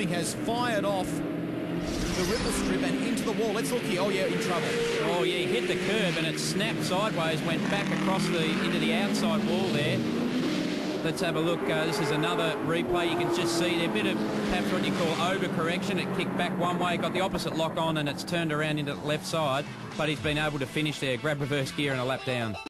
Fleming has fired off the ripple strip and into the wall. Let's look here. Oh, yeah, in trouble. Oh, yeah, he hit the curb and it snapped sideways, went back across the into the outside wall there. Let's have a look. Uh, this is another replay. You can just see there a bit of perhaps what you call overcorrection. It kicked back one way, got the opposite lock on, and it's turned around into the left side. But he's been able to finish there, grab reverse gear and a lap down.